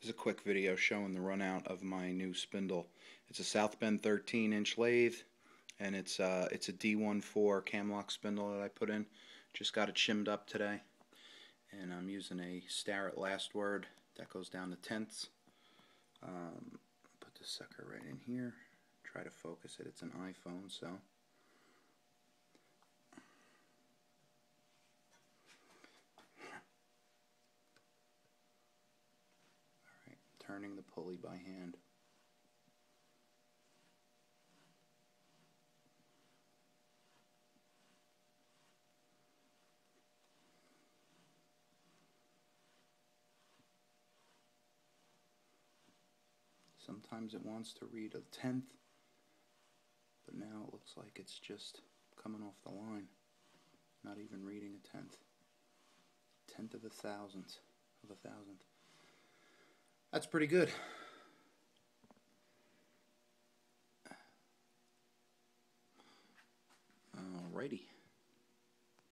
This is a quick video showing the run out of my new spindle. It's a South Bend 13 inch lathe and it's uh, it's a D14 camlock spindle that I put in. Just got it shimmed up today and I'm using a Starrett last word that goes down to tenths. Um, put the sucker right in here. Try to focus it. It's an iPhone so. Turning the pulley by hand. Sometimes it wants to read a tenth, but now it looks like it's just coming off the line. Not even reading a tenth. Tenth of a thousandth of a thousandth. That's pretty good. Alrighty.